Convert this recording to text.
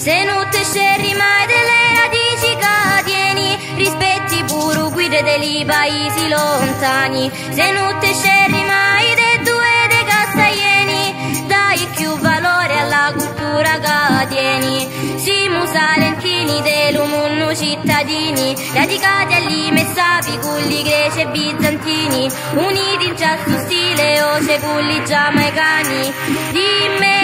Se non te scerri mai delle radici cadieni, rispetti pure guide dei paesi lontani. Se non te scerri mai dei due dei castaieni, dai più valore alla cultura che tieni. Siamo salentini dell'umunno cittadini radicati agli messapi culli greci e bizantini uniti in ciascuno stile o cepulli giamaicani. Dimmi